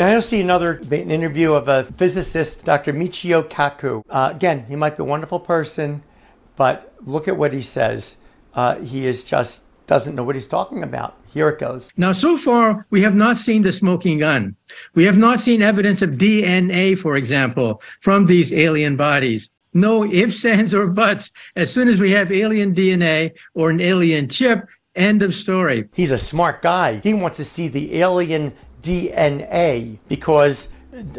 Now you'll see another an interview of a physicist, Dr. Michio Kaku. Uh, again, he might be a wonderful person, but look at what he says. Uh, he is just doesn't know what he's talking about. Here it goes. Now, so far, we have not seen the smoking gun. We have not seen evidence of DNA, for example, from these alien bodies. No ifs, ands, or buts. As soon as we have alien DNA or an alien chip, end of story. He's a smart guy. He wants to see the alien DNA because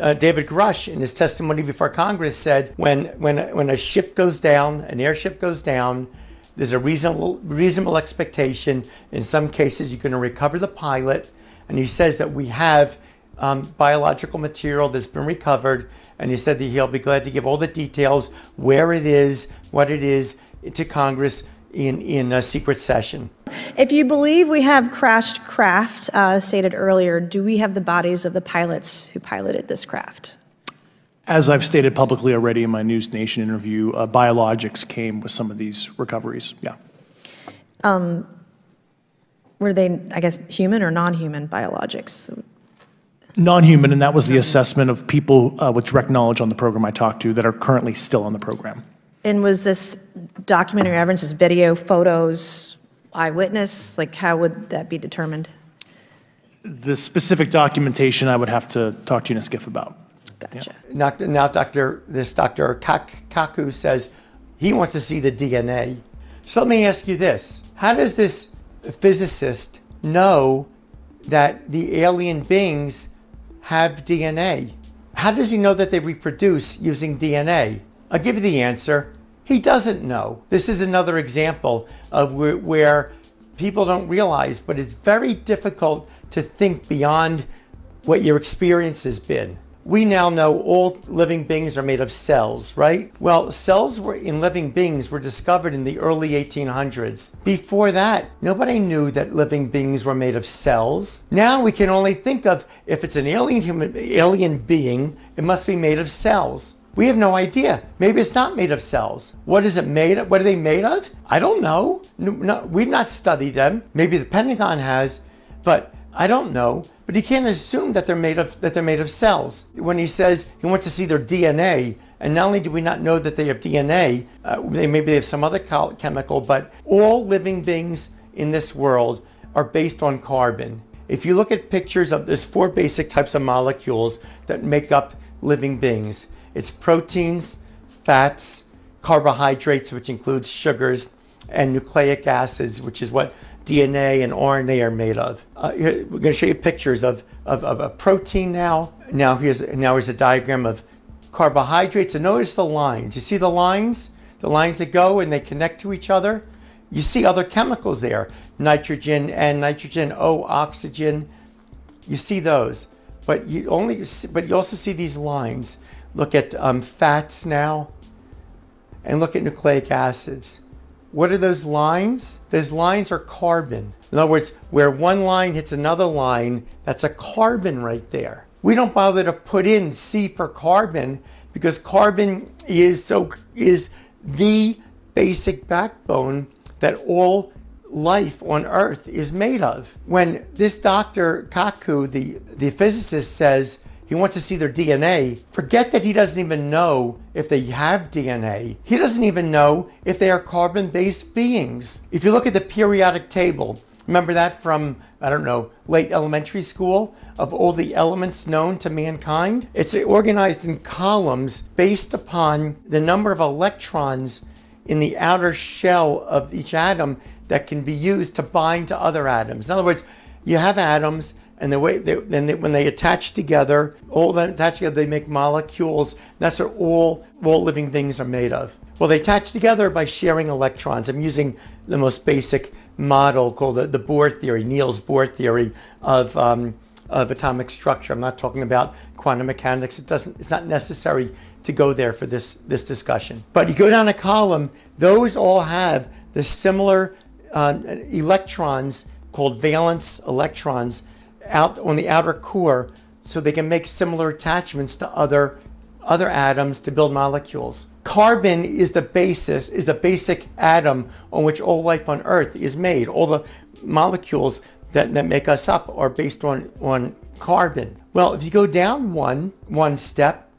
uh, David Grusch, in his testimony before Congress, said when, when, when a ship goes down, an airship goes down, there's a reasonable, reasonable expectation. In some cases, you're going to recover the pilot. And he says that we have um, biological material that's been recovered. And he said that he'll be glad to give all the details, where it is, what it is, to Congress in, in a secret session. If you believe we have crashed craft, uh, stated earlier, do we have the bodies of the pilots who piloted this craft? As I've stated publicly already in my News Nation interview, uh, biologics came with some of these recoveries. Yeah. Um, were they, I guess, human or non-human biologics? Non-human, and that was the assessment of people uh, with direct knowledge on the program I talked to that are currently still on the program. And was this documentary evidence, is video, photos, eyewitness? Like, how would that be determined? The specific documentation I would have to talk to you in a SCIF about. Gotcha. Now, now Dr. This Dr. Kaku says he wants to see the DNA. So let me ask you this: How does this physicist know that the alien beings have DNA? How does he know that they reproduce using DNA? I'll give you the answer. He doesn't know. This is another example of where, where people don't realize, but it's very difficult to think beyond what your experience has been we now know all living beings are made of cells, right? Well, cells were in living beings were discovered in the early 1800s. Before that, nobody knew that living beings were made of cells. Now we can only think of if it's an alien human alien being, it must be made of cells. We have no idea. Maybe it's not made of cells. What is it made of? What are they made of? I don't know. No, no, we've not studied them. Maybe the Pentagon has, but I don't know. But he can't assume that they're made of that they're made of cells. When he says he wants to see their DNA, and not only do we not know that they have DNA, uh, they maybe they have some other chemical, but all living beings in this world are based on carbon. If you look at pictures of there's four basic types of molecules that make up living beings. It's proteins, fats, carbohydrates, which includes sugars, and nucleic acids, which is what DNA and RNA are made of. Uh, we're going to show you pictures of, of, of, a protein now. Now here's, now here's a diagram of carbohydrates. And notice the lines. You see the lines? The lines that go and they connect to each other? You see other chemicals there. Nitrogen and nitrogen O, oxygen. You see those. But you only but you also see these lines. Look at um, fats now and look at nucleic acids. What are those lines? Those lines are carbon. In other words, where one line hits another line, that's a carbon right there. We don't bother to put in C for carbon because carbon is so is the basic backbone that all life on earth is made of. When this Dr. Kaku, the, the physicist, says he wants to see their DNA. Forget that he doesn't even know if they have DNA. He doesn't even know if they are carbon based beings. If you look at the periodic table, remember that from, I don't know, late elementary school of all the elements known to mankind? It's organized in columns based upon the number of electrons in the outer shell of each atom that can be used to bind to other atoms. In other words, you have atoms and the way they, then they, when they attach together, all them attach together, they make molecules. That's what all all living things are made of. Well, they attach together by sharing electrons. I'm using the most basic model called the, the Bohr theory, Niels Bohr theory of um, of atomic structure. I'm not talking about quantum mechanics. It doesn't. It's not necessary to go there for this this discussion. But you go down a column; those all have the similar uh, electrons called valence electrons out on the outer core so they can make similar attachments to other other atoms to build molecules. Carbon is the basis, is the basic atom on which all life on Earth is made. All the molecules that, that make us up are based on, on carbon. Well, if you go down one one step,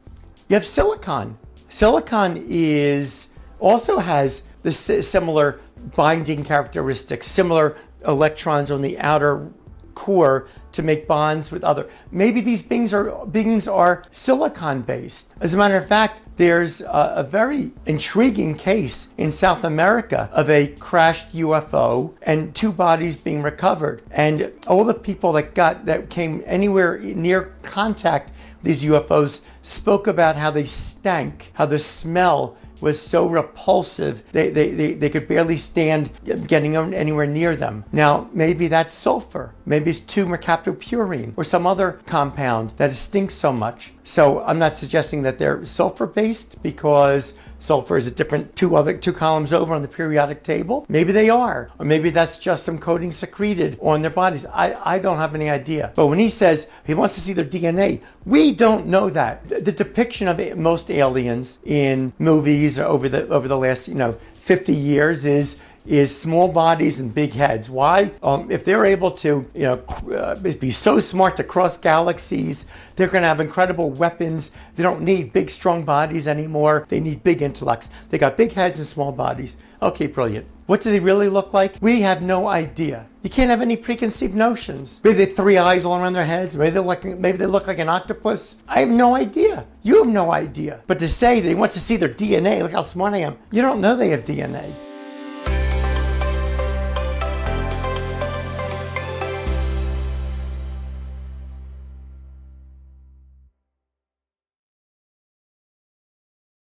you have silicon. Silicon is also has the similar binding characteristics, similar electrons on the outer core to make bonds with other. Maybe these beings are beings are silicon based. As a matter of fact, there's a, a, very intriguing case in South America of a crashed UFO and two bodies being recovered. And all the people that got that came anywhere near contact these UFOs spoke about how they stank, how the smell was so repulsive, they, they, they, they could barely stand getting anywhere near them. Now, maybe that's sulfur. Maybe it's 2-mercaptopurine or some other compound that stinks so much. So I'm not suggesting that they're sulfur based because sulfur is a different two other two columns over on the periodic table. Maybe they are, or maybe that's just some coating secreted on their bodies. I, I don't have any idea. But when he says he wants to see their DNA, we don't know that. The, the depiction of most aliens in movies over the over the last you know 50 years is is small bodies and big heads. Why? Um, if they're able to, you know, uh, be so smart to cross galaxies, they're going to have incredible weapons. They don't need big, strong bodies anymore. They need big intellects. They got big heads and small bodies. Okay, brilliant. What do they really look like? We have no idea. You can't have any preconceived notions. Maybe they have three eyes all around their heads. Maybe they look like, maybe they look like an octopus. I have no idea. You have no idea. But to say that he wants to see their DNA, look how smart I am. You don't know they have DNA.